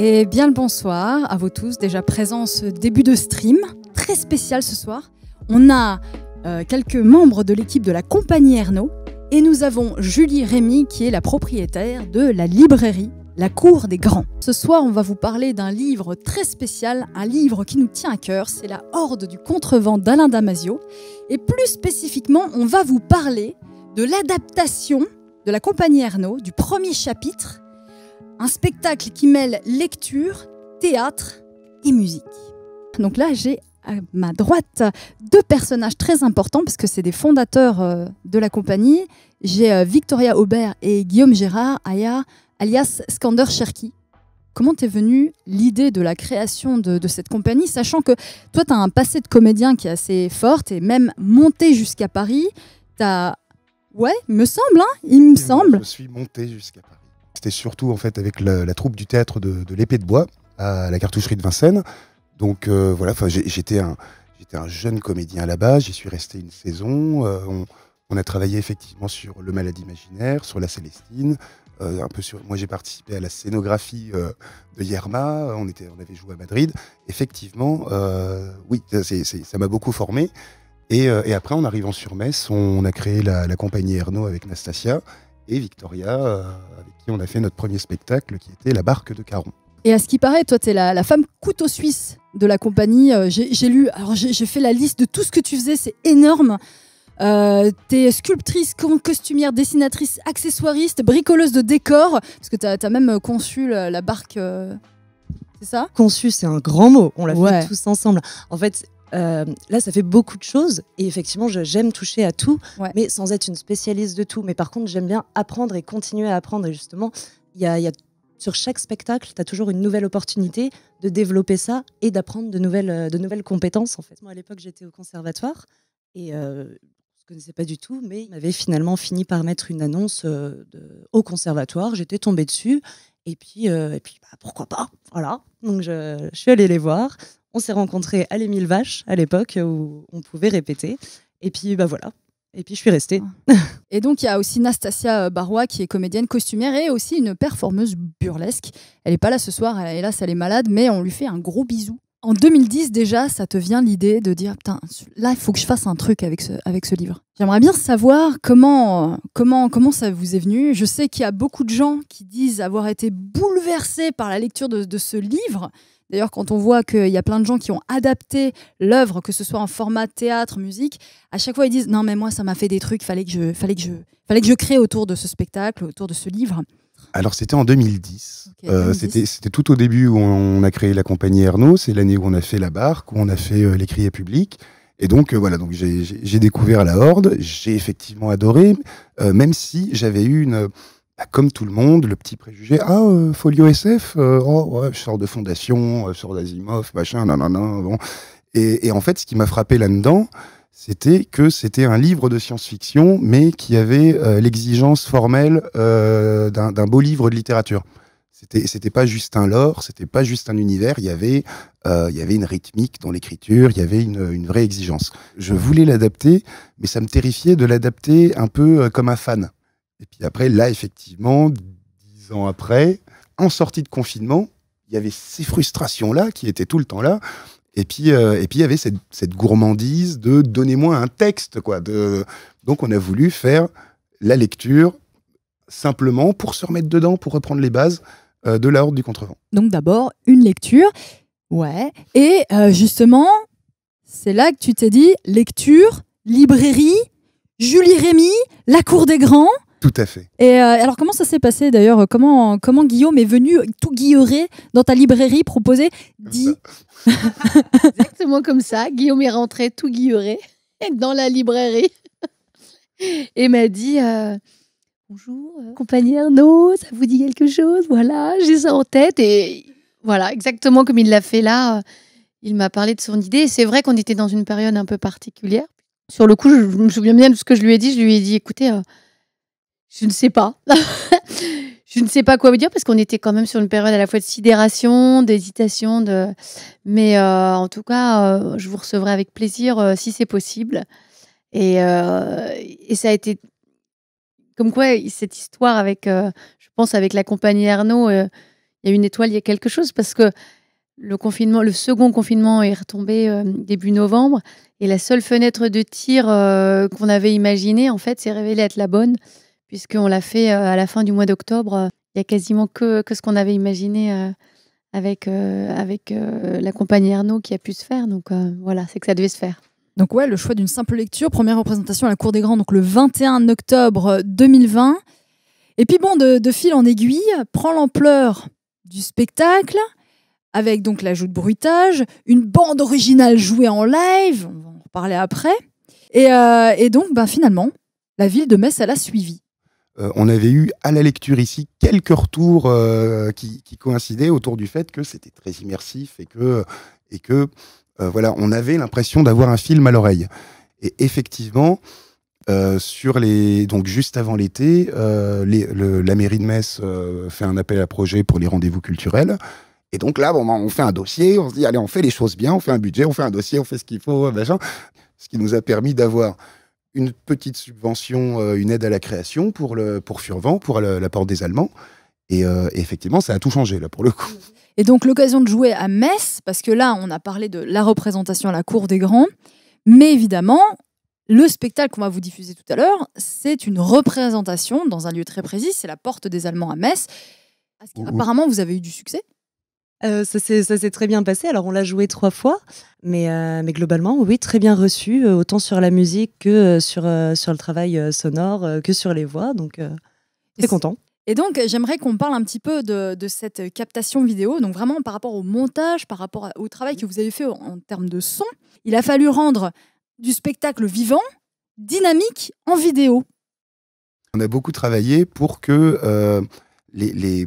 Et bien le bonsoir à vous tous, déjà présents ce début de stream, très spécial ce soir. On a euh, quelques membres de l'équipe de la compagnie Ernaud et nous avons Julie Rémy qui est la propriétaire de la librairie La Cour des Grands. Ce soir, on va vous parler d'un livre très spécial, un livre qui nous tient à cœur, c'est La Horde du Contrevent d'Alain Damasio. Et plus spécifiquement, on va vous parler de l'adaptation de la compagnie Ernaud du premier chapitre un spectacle qui mêle lecture, théâtre et musique. Donc là, j'ai à ma droite deux personnages très importants parce que c'est des fondateurs euh, de la compagnie. J'ai euh, Victoria Aubert et Guillaume Gérard, alias Skander Cherki. Comment t'es venue l'idée de la création de, de, cette compagnie, sachant que toi, tu as un passé de comédien qui est assez fort, et même monté jusqu'à Paris. As... Ouais, me semble, hein il me semble. Je suis monté jusqu'à Paris. C'était surtout en fait avec la, troupe du théâtre de, l'épée de bois à la cartoucherie de Vincennes. Donc euh, voilà, j'étais un, un, jeune comédien là-bas, j'y suis resté une saison. Euh, on, a travaillé effectivement sur Le Malade imaginaire, sur La Célestine. Euh, un peu sur, moi j'ai participé à la scénographie de Yerma, on, avait joué à Madrid. Effectivement, oui, ça m'a beaucoup formé. Et, après, en arrivant sur Metz, on, on a créé la, la compagnie Ernaud avec Nastasia et Victoria, euh, avec qui on a fait notre premier spectacle qui était La Barque de Caron. Et à ce qui paraît, toi, tu es la, la, femme couteau suisse de la compagnie. Euh, j'ai lu, alors j'ai fait la liste de tout ce que tu faisais, c'est énorme. Euh, t'es sculptrice, costumière, dessinatrice, accessoiriste, bricoleuse de décors, parce que tu as, as, même conçu la, la barque. Euh, c'est ça? Conçu, c'est un grand mot. On l'a ouais. fait tous ensemble. En fait, euh, là, ça fait beaucoup de choses et effectivement, j'aime toucher à tout, ouais. mais sans être une spécialiste de tout. Mais par contre, j'aime bien apprendre et continuer à apprendre. Et justement, il y a, y a, sur chaque spectacle, tu as toujours une nouvelle opportunité de développer ça et d'apprendre de nouvelles, de nouvelles compétences. En fait, moi, à l'époque, j'étais au conservatoire et euh, je connaissais pas du tout, mais il m'avait finalement fini par mettre une annonce euh, de, au conservatoire. J'étais tombée dessus et puis, euh, et puis bah, pourquoi pas? Voilà. Donc je, je suis allée les voir. On s'est rencontrés à l'Émile Vache à l'époque où on pouvait répéter. Et puis bah voilà. Et puis je suis restée. Et donc il y a aussi Nastasia Barois qui est comédienne costumière et aussi une performeuse burlesque. Elle n'est pas là ce soir, hélas elle est malade, mais on lui fait un gros bisou. En 2010 déjà, ça te vient l'idée de dire putain là il faut que je fasse un truc avec ce, avec ce livre. J'aimerais bien savoir comment, comment, comment ça vous est venu. Je sais qu'il y a beaucoup de gens qui disent avoir été bouleversés par la lecture de ce livre. D'ailleurs, quand on voit qu'il y a plein de gens qui ont adapté l'œuvre, que ce soit en format théâtre, musique, à chaque fois ils disent non mais moi ça m'a fait des trucs, fallait que je, fallait que je, fallait que je crée autour de ce spectacle, autour de ce livre. Alors c'était en 2010. Okay, euh, c'était tout au début où on a créé la compagnie Ernaud. C'est l'année où on a fait la barque, où on a fait euh, l'écrier public. Et donc euh, voilà, donc j'ai découvert la Horde. J'ai effectivement adoré, euh, même si j'avais eu une bah, comme tout le monde, le petit préjugé, ah, euh, Folio SF, euh, oh, ouais, je sors de Fondation, euh, je sors d'Asimov, machin, nanana, bon. Et, et, en fait, ce qui m'a frappé là-dedans, c'était que c'était un livre de science-fiction, mais qui avait l'exigence formelle d'un beau livre de littérature. C'était, pas juste un lore, c'était pas juste un univers. Il y avait, une rythmique dans l'écriture, il y avait une vraie exigence. Je voulais l'adapter, mais ça me terrifiait de l'adapter un peu comme un fan. Et puis après, là, effectivement, dix ans après, en sortie de confinement, il y avait ces frustrations-là qui étaient tout le temps là. Et puis, euh, et puis il y avait cette, gourmandise de donnez-moi un texte, quoi. Donc, on a voulu faire la lecture simplement pour se remettre dedans, pour reprendre les bases euh, de la Horde du Contrevent. Donc, d'abord, une lecture. Ouais. Et euh, justement, c'est là que tu t'es dit lecture, librairie, Julie Rémy, La Cour des Grands. Tout à fait. Et alors, comment ça s'est passé d'ailleurs? Comment, comment Guillaume est venu tout guilleret dans ta librairie proposer dit Exactement comme ça. Guillaume est rentré tout guilleret dans la librairie et m'a dit Bonjour, compagnie Arnaud, ça vous dit quelque chose? Voilà, j'ai ça en tête. Et voilà, exactement comme il l'a fait là, il m'a parlé de son idée. C'est vrai qu'on était dans une période un peu particulière. Sur le coup, je, me souviens bien de ce que je lui ai dit. Je lui ai dit écoutez, euh, je ne sais pas. je ne sais pas quoi vous dire parce qu'on était quand même sur une période à la fois de sidération, d'hésitation. Mais euh, en tout cas, euh, je vous recevrai avec plaisir si c'est possible. Et, ça a été comme quoi, cette histoire avec, euh, je pense, avec la compagnie Arnaud, euh, il y a une étoile, il y a quelque chose parce que le confinement, le second confinement est retombé euh, début novembre et la seule fenêtre de tir qu'on avait imaginée, en fait, s'est révélée être la bonne puisqu'on l'a fait à la fin du mois d'octobre. Il y a quasiment que, que ce qu'on avait imaginé avec, avec la compagnie Arnaud qui a pu se faire. Donc voilà, c'est que ça devait se faire. Donc ouais, le choix d'une simple lecture, première représentation à la Cour des Grands, donc le 21 octobre 2020. Et puis bon, de, fil en aiguille, prend l'ampleur du spectacle, avec donc l'ajout de bruitage, une bande originale jouée en live, on va en reparler après. Et, euh, donc ben, finalement, la ville de Metz, elle a suivi. Euh, on avait eu à la lecture ici quelques retours euh, qui, coïncidaient autour du fait que c'était très immersif et que, et que euh, voilà, on avait l'impression d'avoir un film à l'oreille. Et effectivement, sur les donc juste avant l'été, la mairie de Metz fait un appel à projet pour les rendez-vous culturels. Et donc là, bon, ben, on fait un dossier, on se dit allez, on fait les choses bien, on fait un budget, on fait un dossier, on fait ce qu'il faut, machin. Ce qui nous a permis d'avoir une petite subvention, une aide à la création pour le pour Furvent, pour la porte des Allemands. Et, et, effectivement, ça a tout changé là pour le coup. Et donc l'occasion de jouer à Metz, parce que là, on a parlé de la représentation à la Cour des Grands, mais évidemment, le spectacle qu'on va vous diffuser tout à l'heure, c'est une représentation dans un lieu très précis, c'est la Porte des Allemands à Metz. Apparemment, vous avez eu du succès euh, ça s'est très bien passé. Alors, on l'a joué trois fois, mais, euh, mais globalement, oui, très bien reçu, euh, autant sur la musique que sur, sur le travail sonore, que sur les voix. Donc, très content. Et donc, j'aimerais qu'on parle un petit peu de, cette captation vidéo, donc vraiment par rapport au montage, par rapport au travail que vous avez fait en, termes de son. Il a fallu rendre du spectacle vivant, dynamique en vidéo. On a beaucoup travaillé pour que euh, les,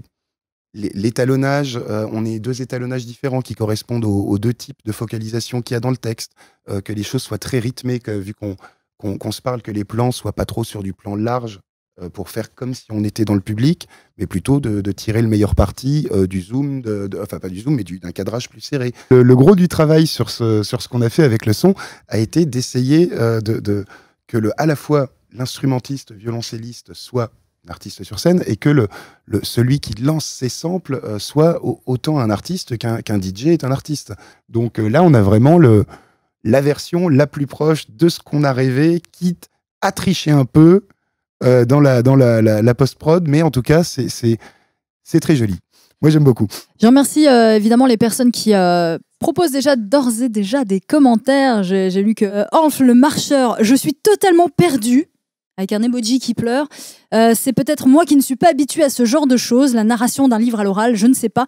l'étalonnage, euh, on ait deux étalonnages différents qui correspondent aux, deux types de focalisation qu'il y a dans le texte, euh, que les choses soient très rythmées, vu qu'on se parle, que les plans soient pas trop sur du plan large, euh, pour faire comme si on était dans le public, mais plutôt de, tirer le meilleur parti du zoom, enfin pas du zoom, mais d'un cadrage plus serré. Le, gros du travail sur ce, qu'on a fait avec le son a été d'essayer de, que le, à la fois l'instrumentiste, violoncelliste soit artiste sur scène et que celui qui lance ses samples soit autant un artiste qu'un DJ est un artiste. Donc là, on a vraiment la version la plus proche de ce qu'on a rêvé, quitte à tricher un peu, euh, dans la, post-prod, mais en tout cas, c'est très joli. Moi, j'aime beaucoup. Je remercie euh, évidemment les personnes qui euh, proposent déjà d'ores et déjà des commentaires. J'ai lu que Orf le marcheur, je suis totalement perdu avec un emoji qui pleure. c'est peut-être moi qui ne suis pas habitué à ce genre de choses, la narration d'un livre à l'oral, je ne sais pas.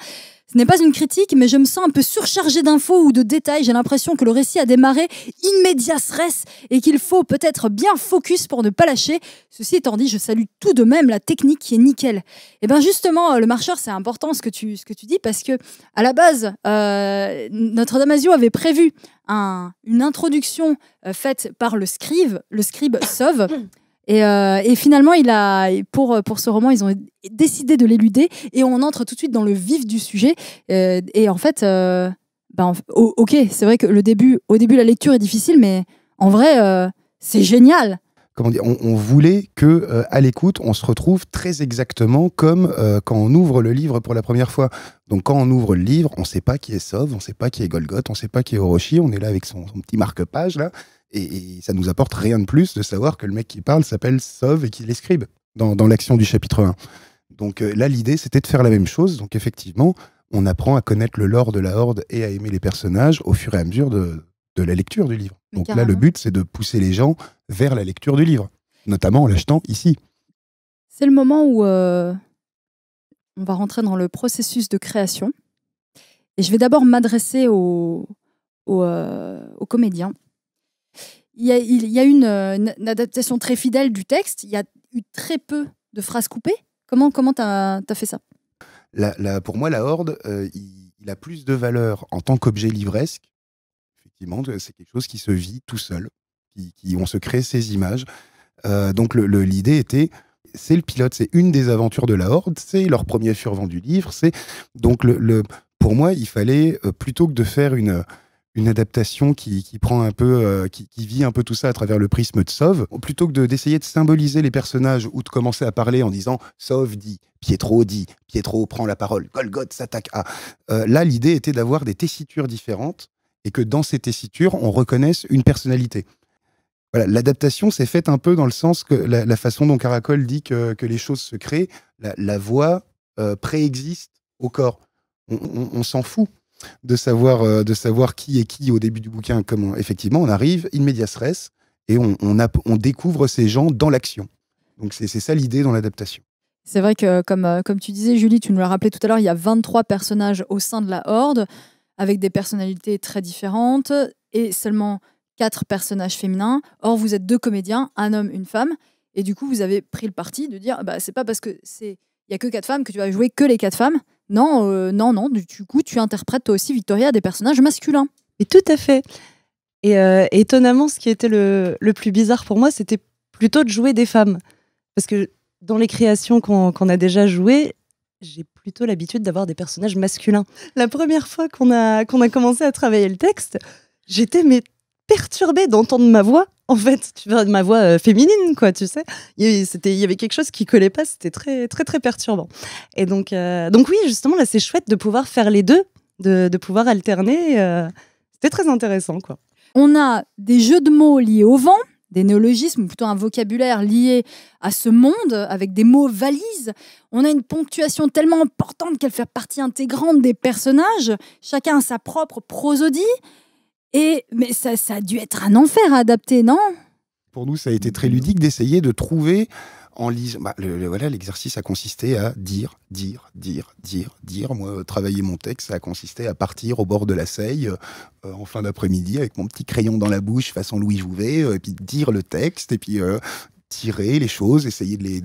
Ce n'est pas une critique, mais je me sens un peu surchargé d'infos ou de détails. J'ai l'impression que le récit a démarré in medias res et qu'il faut peut-être bien focus pour ne pas lâcher. Ceci étant dit, je salue tout de même la technique qui est nickel. Et eh bien justement, le marcheur, c'est important ce que tu, ce que tu dis parce que à la base, euh, Notre Damasio avait prévu une introduction euh, faite par le scribe, le scribe Sauve. Euh, et, finalement, pour, pour ce roman, ils ont décidé de l'éluder et on entre tout de suite dans le vif du sujet. Euh, et en fait, euh, ben, ok, c'est vrai que le début, au début, la lecture est difficile, mais en vrai, c'est génial. Comment dire, on, voulait que à l'écoute, on se retrouve très exactement comme quand on ouvre le livre pour la première fois. Donc quand on ouvre le livre, on ne sait pas qui est Sauve, on ne sait pas qui est Golgoth, on ne sait pas qui est Orochi, on est là avec son, son petit marque-page là, et, ça nous apporte rien de plus de savoir que le mec qui parle s'appelle Sauve et qu'il est scribe dans, dans l'action du chapitre 1. Donc euh, là, l'idée, c'était de faire la même chose. Donc effectivement, on apprend à connaître le lore de la Horde et à aimer les personnages au fur et à mesure de, de la lecture du livre. Donc là, le but, c'est de pousser les gens vers la lecture du livre, notamment en l'achetant ici. C'est le moment où on va rentrer dans le processus de création. Et je vais d'abord m'adresser aux, aux, comédiens. Il y a, il a une, adaptation très fidèle du texte. Il y a eu très peu de phrases coupées. Comment tu comment as, fait ça? Pour moi, la Horde, il, il, a plus de valeur en tant qu'objet livresque. Effectivement, c'est quelque chose qui se vit tout seul, qui, on se crée ses images. Euh, donc l'idée était, c'est le pilote, c'est une des aventures de la Horde, c'est leur premier survent du livre. Donc le, pour moi, il fallait euh, plutôt que de faire une une adaptation qui, prend un peu, euh, qui, vit un peu tout ça à travers le prisme de Sauve, plutôt que d'essayer de, symboliser les personnages ou de commencer à parler en disant Sauve dit, Pietro dit, Pietro prend la parole, Golgoth s'attaque à. là, l'idée était d'avoir des tessitures différentes et que dans ces tessitures, on reconnaisse une personnalité l'adaptation s'est faite un peu dans le sens que la, façon dont Caracol dit que, les choses se créent, la, voix euh, préexiste au corps. On, s'en fout de savoir, euh, de savoir qui est qui au début du bouquin. Comme effectivement, on arrive in medias res et on, on découvre ces gens dans l'action. Donc c'est ça l'idée dans l'adaptation. C'est vrai que, comme, euh, comme tu disais, Julie, tu nous l'as rappelé tout à l'heure, il y a 23 personnages au sein de la Horde, avec des personnalités très différentes, et seulement quatre personnages féminins. Or, vous êtes deux comédiens, un homme, une femme. Et du coup, vous avez pris le parti de dire, bah, c'est pas parce que c'est il y a que quatre femmes que tu vas jouer que les quatre femmes. Non, euh, non, non. Du coup, tu interprètes toi aussi, Victoria, des personnages masculins. Et tout à fait. Et euh, étonnamment, ce qui était le, le plus bizarre pour moi, c'était plutôt de jouer des femmes. Parce que dans les créations qu'on a déjà jouées, j'ai plutôt l'habitude d'avoir des personnages masculins. La première fois qu'on a, a commencé à travailler le texte, j'étais perturbée d'entendre ma voix. En fait, tu vois, ma voix euh, féminine, quoi, tu sais. Il y, avait quelque chose qui collait pas, c'était très, très, très perturbant. Et donc, euh, donc oui, justement, là, c'est chouette de pouvoir faire les deux, de, pouvoir alterner. Euh, c'était très intéressant, quoi. On a des jeux de mots liés au vent, des néologismes, plutôt un vocabulaire lié à ce monde, avec des mots valises. On a une ponctuation tellement importante qu'elle fait partie intégrante des personnages. Chacun a sa propre prosodie. Et mais ça, ça a dû être un enfer à adapter, non? Pour nous, ça a été très ludique d'essayer de trouver en lisant. Bah, voilà, l'exercice a consisté à dire, dire, dire, dire, dire. Moi, travailler mon texte, ça a consisté à partir au bord de la Seille euh, en fin d'après-midi avec mon petit crayon dans la bouche, façon Louis Jouvet, euh, et puis dire le texte, et puis euh, tirer les choses, essayer de les.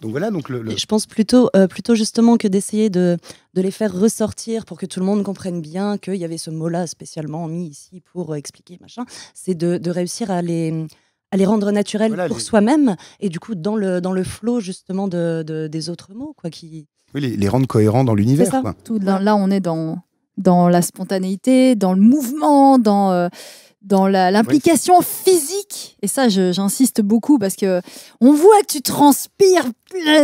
Donc voilà. Donc le, Je pense plutôt, euh, plutôt justement que d'essayer de, de, les faire ressortir pour que tout le monde comprenne bien qu'il y avait ce mot-là spécialement mis ici pour euh, expliquer machin. C'est de, de, réussir à les à les rendre naturels pour soi-même et du coup dans le dans le flot justement de, des autres mots quoi qui. Oui, les, les rendre cohérents dans l'univers. Tout là, on est dans dans la spontanéité, dans le mouvement, dans euh, dans l'implication physique. Et ça, j'insiste beaucoup parce que on voit que tu transpires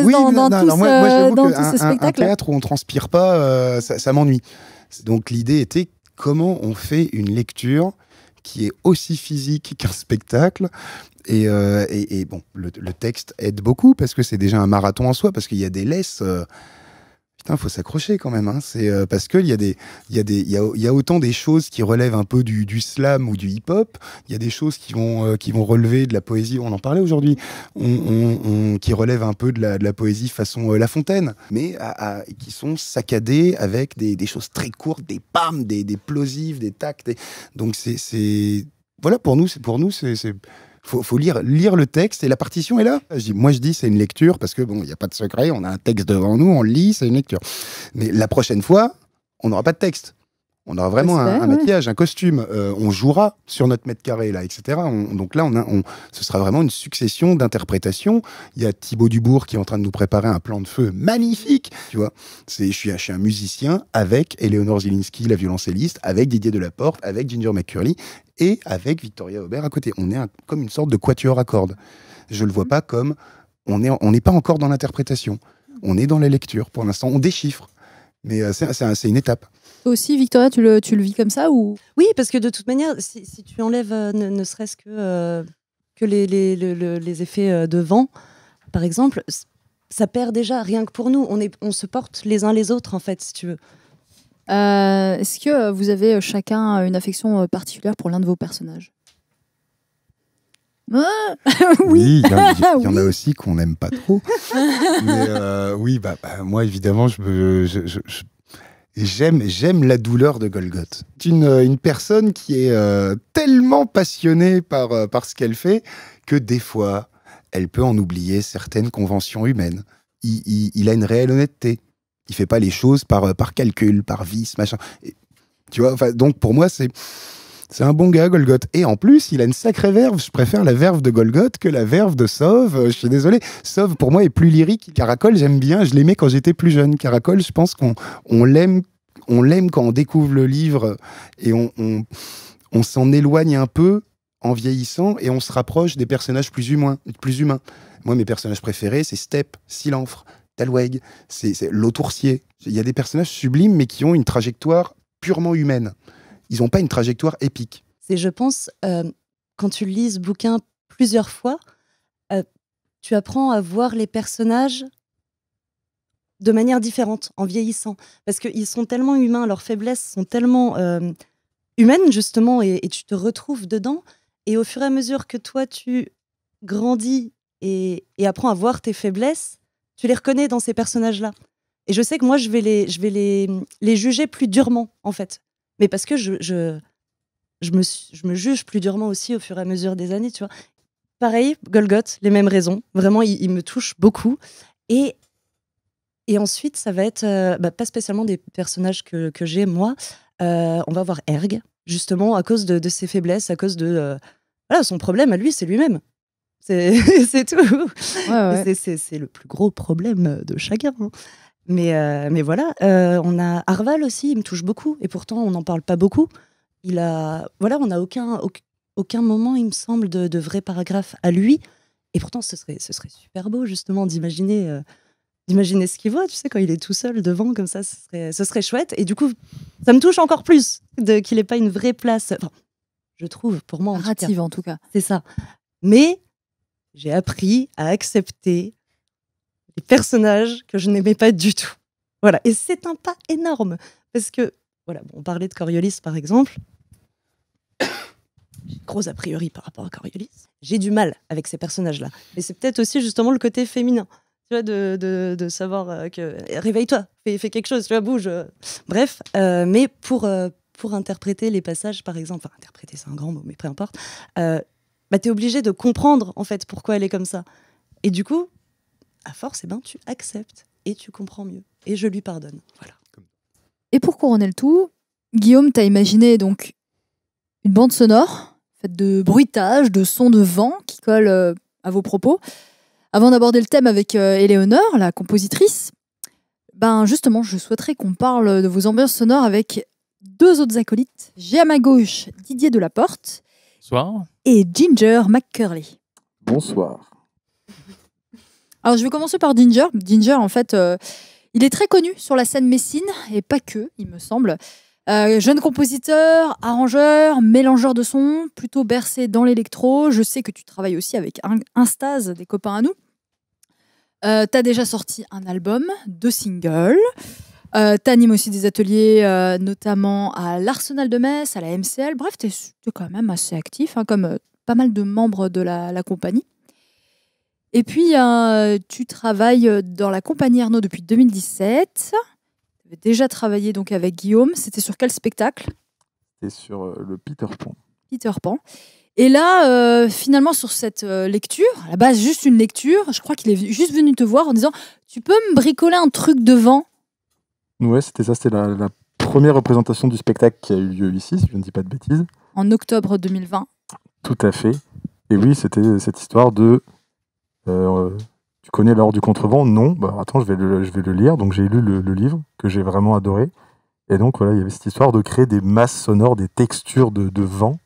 dans, dans, tout, ce, spectacle. Un, théâtre où on transpire pas, euh, ça, m'ennuie. Donc l'idée était comment on fait une lecture qui est aussi physique qu'un spectacle. Et, euh, bon, le, texte aide beaucoup parce que c'est déjà un marathon en soi, parce qu'il y a des laisses. Euh, il faut s'accrocher quand même. Hein. C'est euh, parce qu'il y a des, il y a des, il y autant des choses qui relèvent un peu du, slam ou du hip-hop. Il y a des choses qui vont, euh, qui vont relever de la poésie. On en parlait aujourd'hui. Qui relèvent un peu de la, poésie façon euh, La Fontaine, mais qui sont saccadées avec des, des, choses très courtes, des pams, des, des plosives, des tacs. Donc c'est, voilà pour nous, c'est pour nous, c'est faut, faut lire, lire le texte et la partition est là. Moi, je dis, c'est une lecture parce que bon, il n'y a pas de secret, on a un texte devant nous, on lit, c'est une lecture. Mais la prochaine fois, on n'aura pas de texte. On aura vraiment un, maquillage, un costume. Euh, on jouera sur notre mètre carré, là, etc. donc là, on, a, on ce sera vraiment une succession d'interprétations. Il y a Thibaut Dubourg qui est en train de nous préparer un plan de feu magnifique. Tu vois, c'est, je suis, je suis un musicien avec Eleonore Zilinski, la violoncelliste, avec Didier Delaporte, avec Ginger McCurley et avec Victoria Aubert à côté. On est comme une sorte de quatuor à cordes. Je le vois pas comme on n'est on n'est pas encore dans l'interprétation. On est dans la lecture pour l'instant. On déchiffre, mais euh, c'est une étape. Aussi, Victoria, tu le, tu le vis comme ça ou? Oui, parce que de toute manière, si, tu enlèves euh, ne, serait-ce que, euh, que les, les, les, effets de vent, par exemple, ça perd déjà, rien que pour nous. On, est, on se porte les uns les autres, en fait, si tu veux. Euh, est-ce que euh, vous avez euh, chacun une affection particulière pour l'un de vos personnages? Oui, il y, en a aussi qu'on n'aime pas trop. Mais euh, oui, bah, bah, moi évidemment, je, j'aime j'aime la douleur de Golgoth. C'est une, une personne qui est euh, tellement passionnée par, euh, par ce qu'elle fait que des fois, elle peut en oublier certaines conventions humaines. Il, il, a une réelle honnêteté. Il fait pas les choses par, par calcul, par vice, machin. tu vois, donc pour moi, c'est c'est un bon gars, Golgoth. Et en plus, il a une sacrée verve. Je préfère la verve de Golgoth que la verve de Sauve. Euh, je suis désolé. Sauve, pour moi, est plus lyrique. Caracol, j'aime bien. Je l'aimais quand j'étais plus jeune. Caracol, je pense qu'on on, l'aime on l'aime quand on découvre le livre et on, on, s'en éloigne un peu en vieillissant et on se rapproche des personnages plus humains. Plus humains. Moi, mes personnages préférés, c'est Step, Silanfre, Talweg, c'est l'autourcier. Il y a des personnages sublimes, mais qui ont une trajectoire purement humaine ils n'ont pas une trajectoire épique. C'est, je pense, euh, quand tu lis ce bouquin plusieurs fois, euh, tu apprends à voir les personnages de manière différente, en vieillissant. Parce qu'ils sont tellement humains, leurs faiblesses sont tellement euh, humaines, justement, et, tu te retrouves dedans. Et au fur et à mesure que toi, tu grandis et, apprends à voir tes faiblesses, tu les reconnais dans ces personnages-là. Et je sais que moi, je vais les juger plus durement, en fait mais parce que je, je, je, me, je me juge plus durement aussi au fur et à mesure des années, tu vois. Pareil, Golgoth, les mêmes raisons. Vraiment, il, me touche beaucoup. Et, et ensuite, ça va être euh, bah, pas spécialement des personnages que, que j'ai, moi. Euh, on va voir Erg, justement, à cause de, de, ses faiblesses, à cause de. Euh, voilà, son problème à lui, c'est lui-même. C'est tout. C'est le plus gros problème de chacun. Hein. Mais, euh, mais voilà, euh, on a Arval aussi, il me touche beaucoup, et pourtant on n'en parle pas beaucoup. Il a, voilà, on n'a aucun, aucun moment, il me semble, de, de vrai paragraphe à lui. Et pourtant, ce serait, ce serait super beau, justement, d'imaginer euh, d'imaginer ce qu'il voit, tu sais, quand il est tout seul devant, comme ça, ce serait, ce serait chouette. Et du coup, ça me touche encore plus qu'il n'ait pas une vraie place. Enfin, je trouve, pour moi, en Narrative, en tout cas. C'est ça. Mais j'ai appris à accepter les personnages que je n'aimais pas du tout. Voilà, et c'est un pas énorme parce que voilà, on parlait de Coriolis par exemple. Gros a priori par rapport à Coriolis. J'ai du mal avec ces personnages-là. Mais c'est peut-être aussi justement le côté féminin. Tu vois, de, de, savoir euh, que réveille-toi, fais, fais, quelque chose, tu vois, bouge. Bref, euh, mais pour, euh, pour interpréter les passages, par exemple, enfin, interpréter c'est un grand mot, mais peu importe, bah, tu es obligé de comprendre en fait pourquoi elle est comme ça. Et du coup, à force, eh ben, tu acceptes et tu comprends mieux. Et je lui pardonne. Voilà. Et pour couronner le tout, Guillaume, tu as imaginé donc une bande sonore faite de bruitage, de sons de vent qui collent euh, à vos propos. Avant d'aborder le thème avec euh, Éléonore, la compositrice, ben justement, je souhaiterais qu'on parle de vos ambiances sonores avec deux autres acolytes. J'ai à ma gauche Didier Delaporte. Bonsoir. Et Ginger McCurley. Bonsoir. Alors, je vais commencer par Ginger. Ginger, en fait, euh, il est très connu sur la scène messine, et pas que, il me semble. Euh, jeune compositeur, arrangeur, mélangeur de sons, plutôt bercé dans l'électro. Je sais que tu travailles aussi avec Instaz, des copains à nous. Euh, tu as déjà sorti un album, deux singles. Euh, tu animes aussi des ateliers, notamment à l'Arsenal de Metz, à la MCL. Bref, tu es, quand même assez actif, hein, comme pas mal de membres de la compagnie. Et puis, euh, tu travailles euh, dans la compagnie Arnaud depuis 2017. Tu avais déjà travaillé donc avec Guillaume. C'était sur quel spectacle? C'était sur euh, le Peter Pan. Peter Pan. Et là, finalement, sur cette lecture, à la base, juste une lecture, je crois qu'il est juste venu te voir en disant Tu peux me bricoler un truc devant Ouais, c'était ça. C'était la, la, première représentation du spectacle qui a eu lieu ici, si je ne dis pas de bêtises. En octobre 2020. Tout à fait. Et oui, c'était cette histoire de euh, tu connais l'heure du contrevent? Non. Bah, attends, je vais le, je vais le lire. Donc j'ai lu le, livre que j'ai vraiment adoré. Et donc voilà, il y avait cette histoire de créer des masses sonores, des textures de, de vent.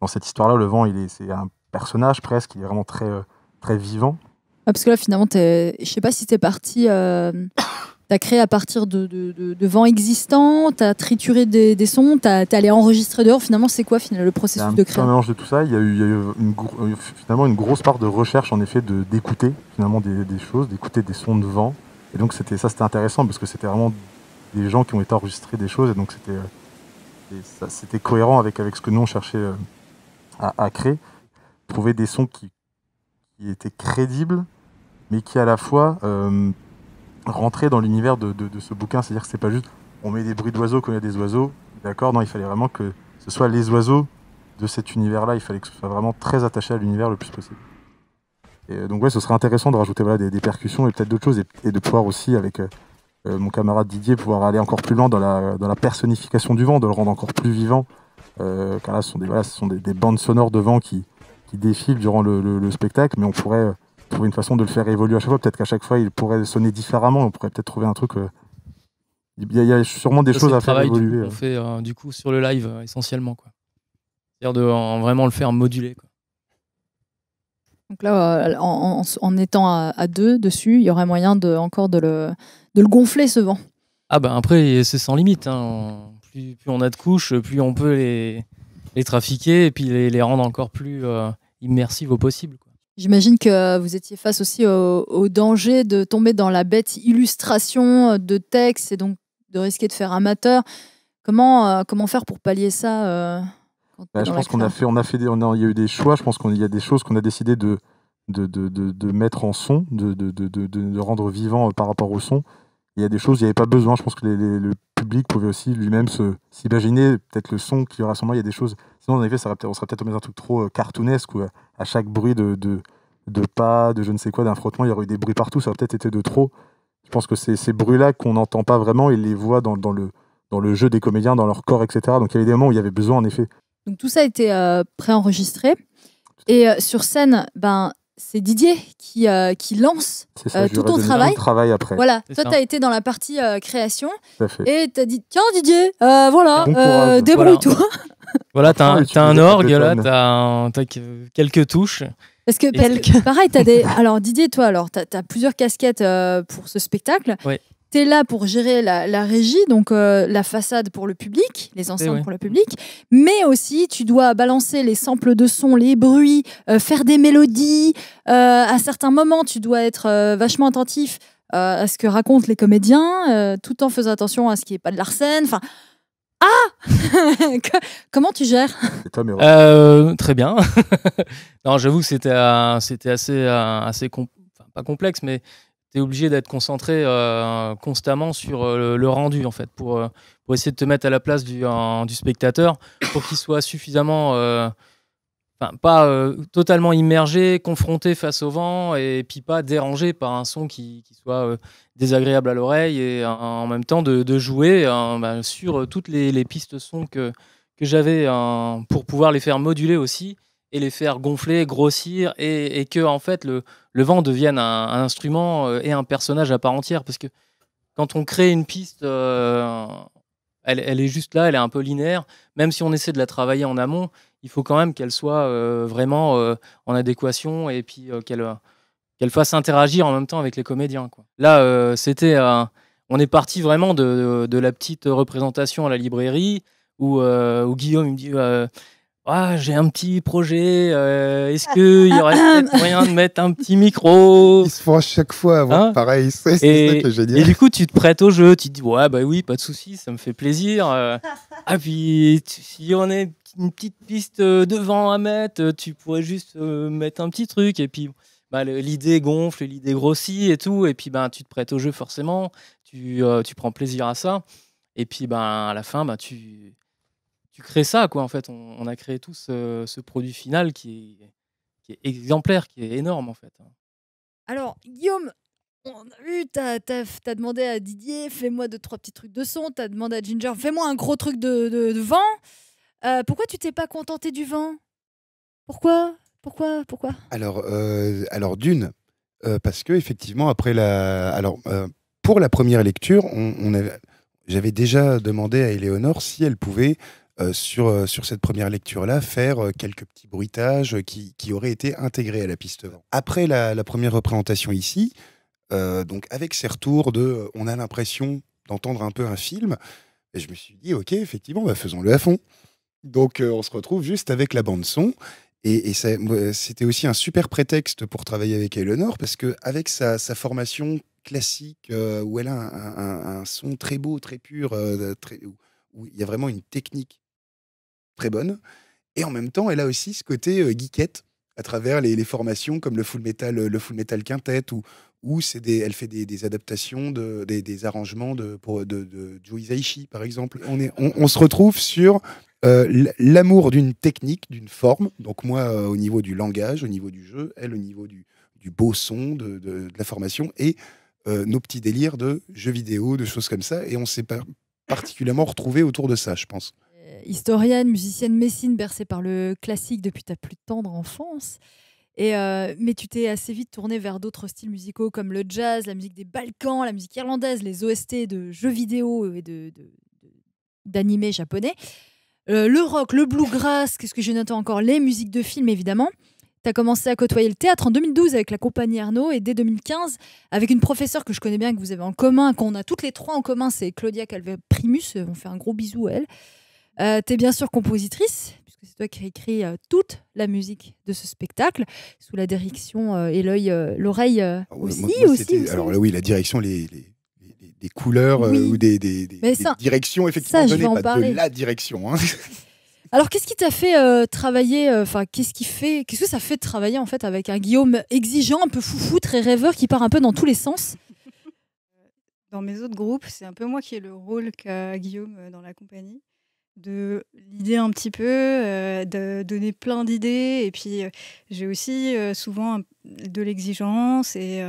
Dans cette histoire-là, le vent, il est, c'est un personnage presque, il est vraiment très, euh, très vivant. Ah, parce que là, finalement, je sais pas si tu es parti euh, tu as créé à partir de, de, vents existants, tu as trituré des, sons, tu es allé enregistrer dehors. Finalement, c'est quoi finalement, le processus de création? un mélange de tout ça. Il y a eu, une, euh, finalement une grosse part de recherche, en effet, d'écouter finalement des, choses, d'écouter des sons de vent. Et donc, c'était ça, c'était intéressant parce que c'était vraiment des gens qui ont été enregistrés des choses. Et donc, c'était euh, c'était cohérent avec, avec ce que nous, on cherchait euh, à, créer. trouver des sons qui, qui étaient crédibles, mais qui à la fois euh, rentraient dans l'univers de, ce bouquin. C'est-à-dire que c'est pas juste on met des bruits d'oiseaux y a des oiseaux. D'accord? Non, il fallait vraiment que ce soit les oiseaux de cet univers-là. Il fallait que ce soit vraiment très attaché à l'univers le plus possible. Et euh, donc ouais, ce serait intéressant de rajouter voilà, des, percussions et peut-être d'autres choses et, de pouvoir aussi avec euh, mon camarade Didier pouvoir aller encore plus loin dans la, dans personnification du vent, de le rendre encore plus vivant. car là, ce sont des, voilà, ce sont des, bandes sonores de vent qui, qui défilent durant le, spectacle, mais on pourrait euh, trouver une façon de le faire évoluer à chaque fois. Peut-être qu'à chaque fois, il pourrait sonner différemment. On pourrait peut-être trouver un truc. Euh, il y, a, sûrement des choses à faire évoluer. On euh. fait du coup sur le live essentiellement, quoi. C'est-à-dire de vraiment le faire moduler. Quoi. Donc là, en, étant à, deux dessus, il y aurait moyen de encore de le, de le gonfler ce vent. Ah ben après, c'est sans limite. Hein. Plus, plus, on a de couches, plus on peut les, les trafiquer et puis les, rendre encore plus euh, immersives au possible. J'imagine que vous étiez face aussi au, danger de tomber dans la bête illustration de texte et donc de risquer de faire amateur. Comment, euh, comment faire pour pallier ça euh, bah, Je pense qu'on a fait, on a fait, des, on il y a eu des choix. Je pense qu'il y a des choses qu'on a décidé de, de, de, de, mettre en son, de, de, de, rendre vivant par rapport au son. Il y a des choses, il n'y avait pas besoin. Je pense que les, le public pouvait aussi lui-même s'imaginer peut-être le son qu'il y aura sûrement. Il y a des choses. En effet, ça on serait peut-être dans un truc trop euh, cartoonesque où euh, à chaque bruit de, de, pas, de je ne sais quoi, d'un frottement, il y aurait eu des bruits partout. Ça aurait peut-être été de trop. Je pense que c'est ces bruits-là qu'on n'entend pas vraiment, ils les voient dans, le, dans le jeu des comédiens, dans leur corps, etc. Donc il y avait des moments où il y avait besoin, en effet. Donc tout ça a été euh, préenregistré. Et sur scène, ben, c'est Didier qui, euh, qui lance euh, tout ton travail. travail après. Voilà, toi, tu as été dans la partie euh, création et tu as dit Tiens, Didier, voilà, débrouille-toi. Voilà, tu as, un orgue, là, tu as, quelques touches. Parce que, pareil, tu as des. Alors, Didier, toi, alors, tu as, plusieurs casquettes pour ce spectacle. Oui tu es là pour gérer la, régie, donc euh, la façade pour le public, les enceintes pour le public, mais aussi tu dois balancer les samples de son, les bruits, euh, faire des mélodies. Euh, à certains moments, tu dois être vachement attentif à ce que racontent les comédiens, tout en faisant attention à ce qui n'est pas de l'arsène. Enfin, ah Comment tu gères? Très bien. non, j'avoue que c'était c'était assez assez pas complexe, mais tu es obligé d'être concentré euh, constamment sur euh, le, rendu, en fait, pour, euh, pour essayer de te mettre à la place du, spectateur, pour qu'il soit suffisamment. Pas totalement immergé, confronté face au vent, et puis pas dérangé par un son qui, soit désagréable à l'oreille, et en même temps de, jouer bah, sur toutes les, les, pistes son que, que j'avais pour pouvoir les faire moduler aussi et les faire gonfler, grossir, et, que en fait le, vent devienne un, instrument euh, et un personnage à part entière. Parce que quand on crée une piste, euh, elle, est juste là, elle est un peu linéaire. Même si on essaie de la travailler en amont, il faut quand même qu'elle soit euh, vraiment en adéquation et puis qu'elle qu'elle fasse interagir en même temps avec les comédiens. Là, c'était, on est parti vraiment de, de, la petite représentation à la librairie où, où Guillaume me dit ah, j'ai un petit projet, euh, est-ce qu'il y aurait peut-être moyen de mettre un petit micro? Ils se font à chaque fois avant, hein pareil, c'est ça qui est génial. Et du coup, tu te prêtes au jeu, tu te dis, ouais, bah oui, pas de souci, ça me fait plaisir. Euh. ah, puis si on est une petite piste euh, devant à mettre, tu pourrais juste mettre un petit truc, et puis bah, l'idée gonfle, l'idée grossit et tout, et puis bah, tu te prêtes au jeu forcément, tu, tu prends plaisir à ça, et puis bah, à la fin, bah, tu tu crées ça, quoi. En fait, on, a créé tout ce, produit final qui est, est, exemplaire, qui est énorme, en fait. Alors, Guillaume, on a vu, tu as, demandé à Didier, fais-moi deux, trois petits trucs de son. Tu as demandé à Ginger, fais-moi un gros truc de, vent. Euh, pourquoi tu t'es pas contenté du vent? Pourquoi? Pourquoi? Pourquoi? Alors, euh, alors d'une, euh, parce que effectivement, après la, alors pour la première lecture, on, j'avais déjà demandé à Éléonore si elle pouvait euh, sur, euh, sur cette première lecture-là, faire euh, quelques petits bruitages qui, qui, auraient été intégrés à la piste vent. Après la, première représentation ici, donc avec ces retours de on a l'impression d'entendre un peu un film, et je me suis dit, ok, effectivement, bah, faisons-le à fond. Donc on se retrouve juste avec la bande son. Et, c'était aussi un super prétexte pour travailler avec Eleanor, parce qu'avec sa, sa formation classique, où elle a un, son très beau, très pur, où il y a vraiment une technique très bonne. Et en même temps, elle a aussi ce côté geekette à travers les, formations comme le Full Metal, le full metal Quintet c'est des, elle fait des, adaptations, de, des, arrangements de, pour, Joe Hisaishi, par exemple. On, est, on, se retrouve sur euh, l'amour d'une technique, d'une forme. Donc moi, euh, au niveau du langage, au niveau du jeu, elle, au niveau du, beau son, de, la formation, et euh, nos petits délires de jeux vidéo, de choses comme ça. Et on s'est particulièrement retrouvé autour de ça, je pense. Historienne, musicienne messine, bercée par le classique depuis ta plus tendre enfance. Et euh, mais tu t'es assez vite tourné vers d'autres styles musicaux comme le jazz, la musique des Balkans, la musique irlandaise, les OST de jeux vidéo et de, d'animés japonais. Euh, le rock, le bluegrass, qu'est-ce que je note encore? Les musiques de films, évidemment. Tu as commencé à côtoyer le théâtre en 2012 avec la compagnie Arnaud et dès 2015 avec une professeure que je connais bien, que vous avez en commun, qu'on a toutes les trois en commun, c'est Claudia Calvé-Primus. On fait un gros bisou à elle. Euh, tu es bien sûr compositrice, c'est toi qui as écrit euh, toute la musique de ce spectacle, sous la direction euh, et l'œil, euh, l'oreille aussi, aussi, Alors là, oui, la direction, les, les, couleurs ou des, des, directions effectivement ça, données, pas de la direction. Hein. Alors, qu'est-ce qui t'a fait travailler Enfin, qu'est-ce qui fait Qu'est-ce que ça fait de travailler en fait avec un Guillaume exigeant, un peu foufou, très rêveur, qui part un peu dans tous les sens? Dans mes autres groupes, c'est un peu moi qui ai le rôle qu'a Guillaume dans la compagnie de l'idée un petit peu, euh, de donner plein d'idées. Et puis, euh, j'ai aussi euh, souvent de l'exigence et,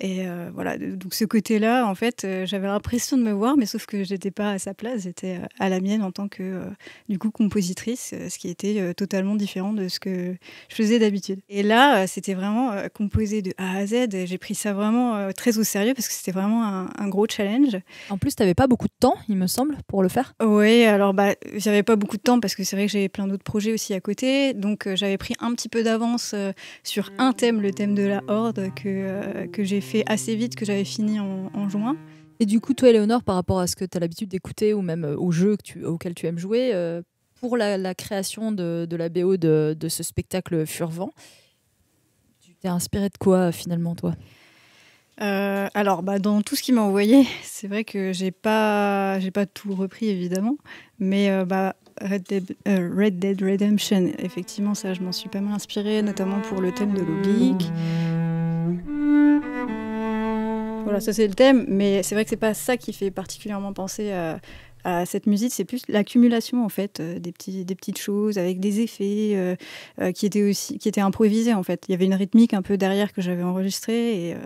et euh, voilà, donc ce côté-là, en fait, euh, j'avais l'impression de me voir, mais sauf que j'étais pas à sa place, j'étais euh, à la mienne en tant que, du coup, compositrice, ce qui était totalement différent de ce que je faisais d'habitude. Et là, c'était vraiment composé de A à Z. J'ai pris ça vraiment très au sérieux parce que c'était vraiment un, gros challenge. En plus, tu n'avais pas beaucoup de temps, il me semble, pour le faire. Oui, alors bah, j'avais pas beaucoup de temps parce que c'est vrai que j'avais plein d'autres projets aussi à côté. Donc, j'avais pris un petit peu d'avance sur un thème, le thème de la Horde, que, que j'ai fait assez vite que j'avais fini en, juin. Et du coup, toi, Léonore, par rapport à ce que tu as l'habitude d'écouter ou même euh, au jeu que tu, auquel tu aimes jouer, euh, pour la, création de, la BO de, ce spectacle Furvent, tu t'es inspiré de quoi finalement, toi? Euh, alors, bah, dans tout ce qu'il m'a envoyé, c'est vrai que j'ai pas, j'ai pas tout repris évidemment, mais bah, Red, Dead, Red, Dead, Redemption, effectivement, ça, je m'en suis pas mal inspiré, notamment pour le thème de l'oblique. Voilà, ça c'est le thème, mais c'est vrai que c'est pas ça qui fait particulièrement penser à, cette musique, c'est plus l'accumulation en fait euh, des, petits, des petites choses avec des effets euh, euh, qui étaient aussi qui étaient improvisés en fait. Il y avait une rythmique un peu derrière que j'avais enregistrée et,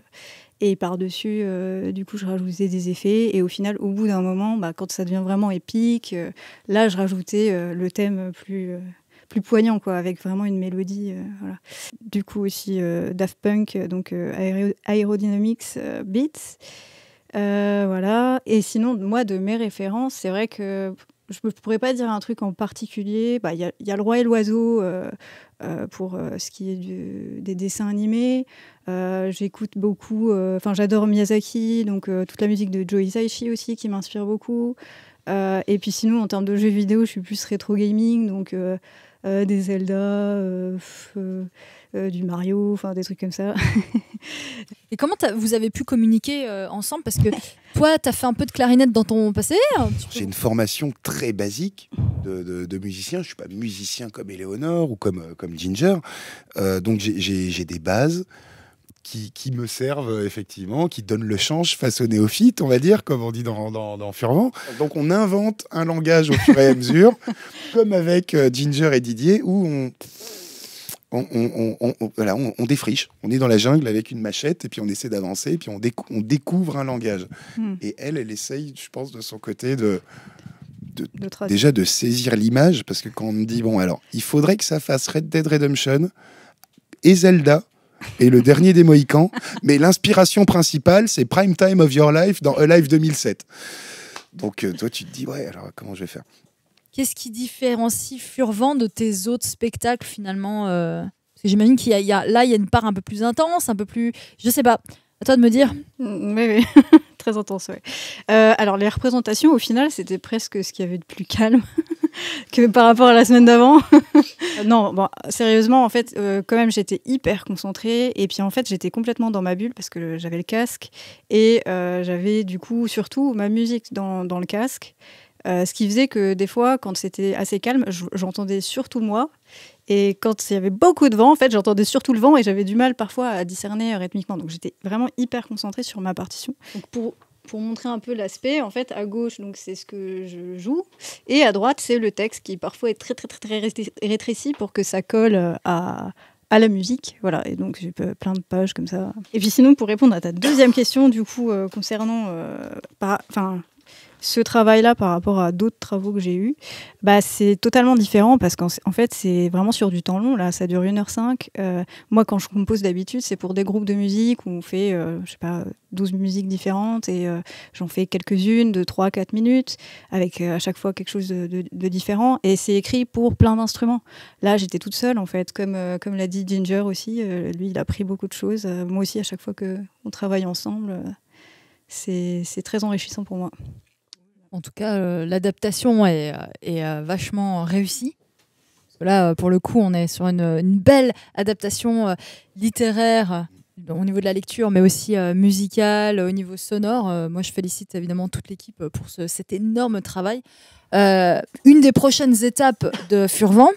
et par-dessus, du coup, je rajoutais des effets. Et au final, au bout d'un moment, bah, quand ça devient vraiment épique, là, je rajoutais le thème plus, plus poignant, quoi, avec vraiment une mélodie. Euh. Du coup aussi euh, Daft Punk, donc euh, Aerodynamics Beats. voilà. Et sinon, moi, de mes références, c'est vrai que je ne pourrais pas dire un truc en particulier. Bah, il y, a Le Roi et l'Oiseau pour ce qui est des dessins animés. J'écoute beaucoup, enfin j'adore Miyazaki, donc toute la musique de Joe Hisaishi aussi qui m'inspire beaucoup. et puis sinon, en termes de jeux vidéo, je suis plus rétro gaming, donc euh, des Zelda, euh, euh, du Mario, enfin des trucs comme ça. Et comment vous avez pu communiquer ensemble? Parce que toi, tu as fait un peu de clarinette dans ton passé? J'ai une formation très basique de, musicien. Je suis pas musicien comme Eleonore ou comme, comme Ginger. donc j'ai des bases qui, me servent euh, effectivement, qui donnent le change face aux néophytes, on va dire, comme on dit dans, dans, dans Furvent. Donc on invente un langage au fur et à mesure, comme avec euh, Ginger et Didier, où on, on, on, voilà, on, défriche. On est dans la jungle avec une machette et puis on essaie d'avancer et puis on, découvre un langage. Hmm. Et elle, elle essaye, je pense, de son côté de, de, déjà de saisir l'image parce que quand on me dit, bon, alors, il faudrait que ça fasse Red Dead Redemption et Zelda et le dernier des Mohicans. Mais l'inspiration principale, c'est Prime Time of Your Life dans Alive 2007. Donc, euh, toi, tu te dis, ouais, alors comment je vais faire? Qu'est-ce qui différencie Furvent de tes autres spectacles finalement euh Parce que j'imagine qu'il y, a, là, il y a une part un peu plus intense, un peu plus. Je sais pas. À toi de me dire. Mm, oui, oui. Très intense, oui. Euh, alors, les représentations, au final, c'était presque ce qu'il y avait de plus calme. que par rapport à la semaine d'avant. non, bon, sérieusement, en fait, euh, quand même, j'étais hyper concentrée. Et puis, en fait, j'étais complètement dans ma bulle parce que j'avais le casque. Et euh, j'avais, du coup, surtout ma musique dans, dans le casque. Ce qui faisait que des fois, quand c'était assez calme, j'entendais surtout moi. Et quand il y avait beaucoup de vent, en fait, j'entendais surtout le vent et j'avais du mal parfois à discerner rythmiquement. Donc j'étais vraiment hyper concentrée sur ma partition. Pour pour montrer un peu l'aspect, en fait, à gauche, donc c'est ce que je joue, et à droite, c'est le texte qui parfois est très très très très rétréci pour que ça colle euh, à, à la musique. Voilà, et donc j'ai plein de pages comme ça. Et puis sinon, pour répondre à ta deuxième question, du coup, euh, concernant, euh, enfin, ce travail-là par rapport à d'autres travaux que j'ai eus, bah, c'est totalement différent parce qu'en fait, c'est vraiment sur du temps long. Là, ça dure 1h05. Euh, moi, quand je compose d'habitude, c'est pour des groupes de musique où on fait, euh, je sais pas, 12 musiques différentes et euh, j'en fais quelques-unes de 3-4 minutes avec à chaque fois quelque chose de, différent. Et c'est écrit pour plein d'instruments. Là, j'étais toute seule en fait, comme, comme l'a dit Ginger aussi. lui, il a pris beaucoup de choses. moi aussi, à chaque fois qu'on travaille ensemble, c'est très enrichissant pour moi. En tout cas, euh, l'adaptation est, euh, vachement réussie. là, pour le coup, on est sur une, belle adaptation euh, littéraire au niveau de la lecture, mais aussi musicale, au niveau sonore. moi, je félicite évidemment toute l'équipe pour cet énorme travail. une des prochaines étapes de Furvent,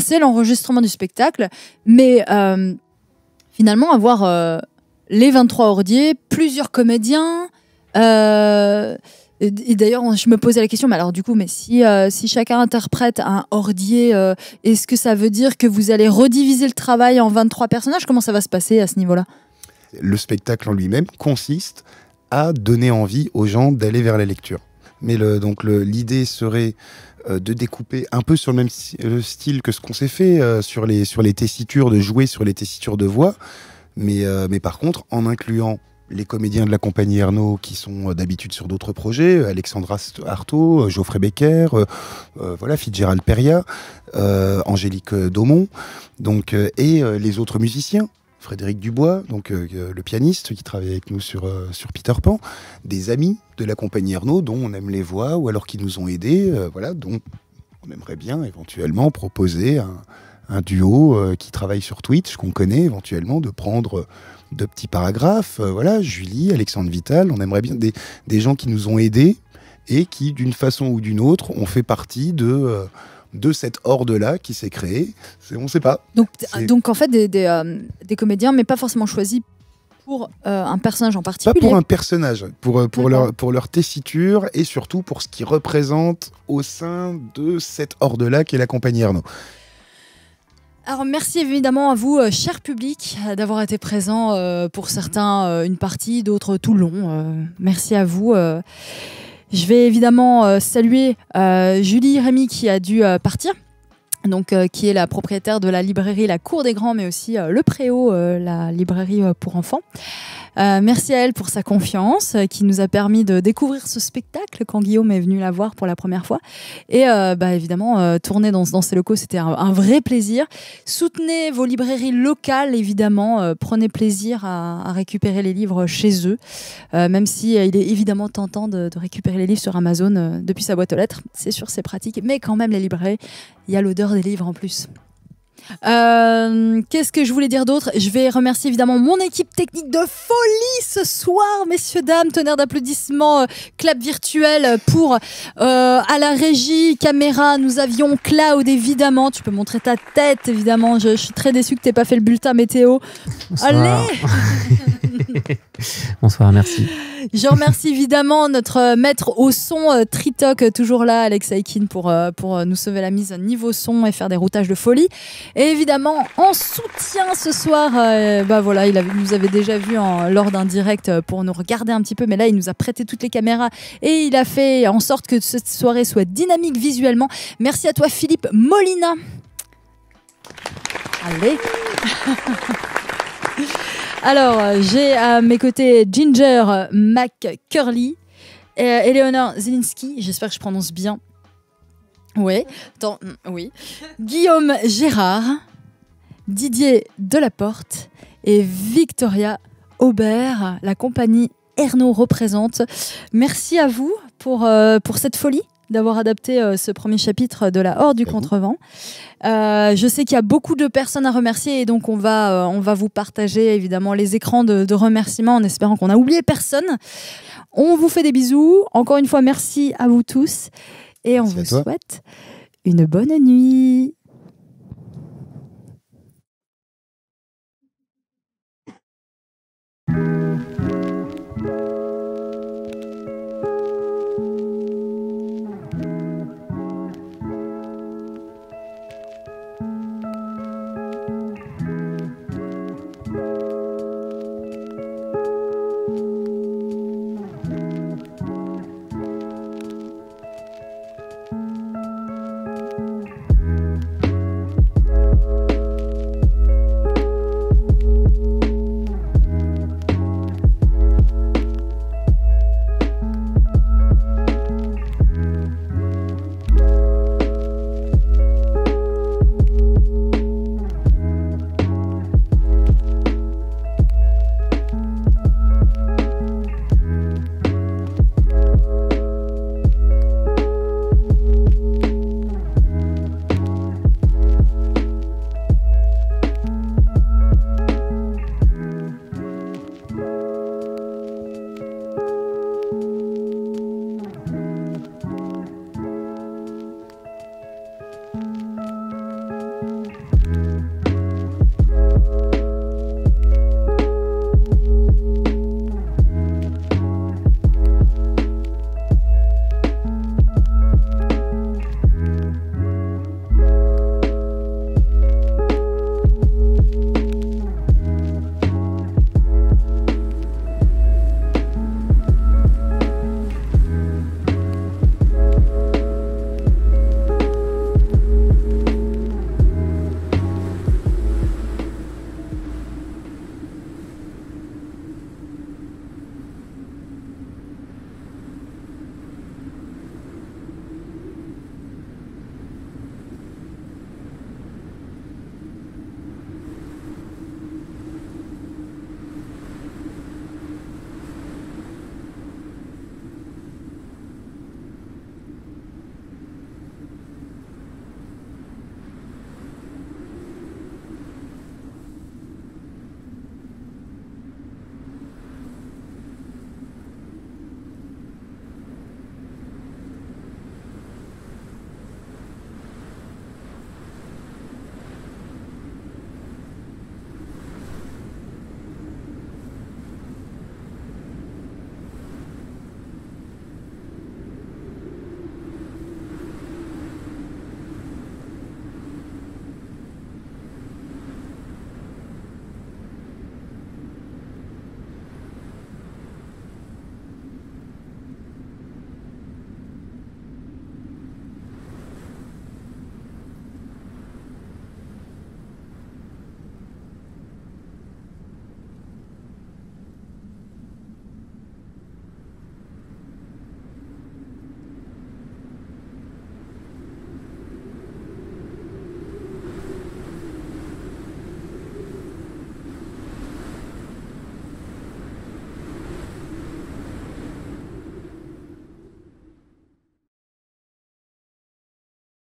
c'est l'enregistrement du spectacle, mais finalement, avoir les 23 ordiers, plusieurs comédiens. Et, d'ailleurs, je me posais la question, mais alors du coup, mais si, euh, si chacun interprète un ordier, euh, est-ce que ça veut dire que vous allez rediviser le travail en 23 personnages? Comment ça va se passer à ce niveau-là? Le spectacle en lui-même consiste à donner envie aux gens d'aller vers la lecture. Mais donc l'idée serait euh, de découper un peu sur le même style que ce qu'on s'est fait sur, les, sur les tessitures, de jouer sur les tessitures de voix, mais, mais par contre en incluant les comédiens de la compagnie Ernaud qui sont euh, d'habitude sur d'autres projets, euh, Alexandra Artaud, euh, Geoffrey Becker, voilà, Fitzgerald Peria, Angélique Daumont, donc, et les autres musiciens. Frédéric Dubois, donc le pianiste qui travaille avec nous sur, Peter Pan, des amis de la compagnie Ernaud dont on aime les voix ou alors qui nous ont aidés, voilà, dont on aimerait bien éventuellement proposer un duo qui travaille sur Twitch, qu'on connaît éventuellement, de prendre de petits paragraphes. Euh, voilà, Julie, Alexandre Vital, on aimerait bien des, gens qui nous ont aidés et qui, d'une façon ou d'une autre, ont fait partie de, euh, de cette horde-là qui s'est créée. On ne sait pas. Donc, donc en fait, des, euh, des, comédiens, mais pas forcément choisis pour un personnage en particulier. Pas pour un personnage, pour, pour, leur, pour leur tessiture et surtout pour ce qu'ils représentent au sein de cette horde-là qui est la compagnie Arnaud. Alors merci évidemment à vous, euh, cher public, euh, d'avoir été présent euh, pour certains une partie, d'autres tout le long. merci à vous. je vais évidemment saluer Julie Rémy qui a dû partir. Donc, qui est la propriétaire de la librairie La Cour des Grands, mais aussi le Préau, la librairie pour enfants. Euh, merci à elle pour sa confiance euh, qui nous a permis de découvrir ce spectacle quand Guillaume est venu la voir pour la première fois. Et euh, bah, évidemment, tourner dans, dans, ces locaux, c'était un, vrai plaisir. Soutenez vos librairies locales, évidemment. prenez plaisir à, récupérer les livres chez eux, même si il est évidemment tentant de, récupérer les livres sur Amazon depuis sa boîte aux lettres. C'est sûr, c'est pratique. Mais quand même, les librairies, il y a l'odeur des livres en plus. Euh, qu'est-ce que je voulais dire d'autre? Je vais remercier évidemment mon équipe technique de folie ce soir, messieurs, dames, tonnerre d'applaudissements, euh, clap virtuel pour euh, à la régie, caméra, nous avions Cloud évidemment, tu peux montrer ta tête évidemment, je, suis très déçu que tu pas fait le bulletin météo. Allez Bonsoir, merci. Je remercie évidemment notre maître au son euh, Tritok, euh, toujours là, Alex Aikin, pour, euh, pour nous sauver la mise niveau son et faire des routages de folie. Et évidemment, en soutien ce soir, bah voilà, il nous avait déjà vu lors d'un direct pour nous regarder un petit peu, mais là, il nous a prêté toutes les caméras et il a fait en sorte que cette soirée soit dynamique visuellement. Merci à toi, Philippe Molina. Allez Alors, j'ai à mes côtés Ginger McCurly, et Eleonore Zelinski, j'espère que je prononce bien. Oui, attends, mm, oui. Guillaume Gérard, Didier Delaporte et Victoria Aubert, la compagnie Ernaud représente. Merci à vous pour, euh, pour cette folie d'avoir adapté euh, ce premier chapitre de la Horde du Contrevent. Euh, je sais qu'il y a beaucoup de personnes à remercier et donc on va, euh, on va vous partager évidemment les écrans de, de remerciements en espérant qu'on a oublié personne. On vous fait des bisous. Encore une fois, merci à vous tous. Et on vous souhaite une bonne nuit.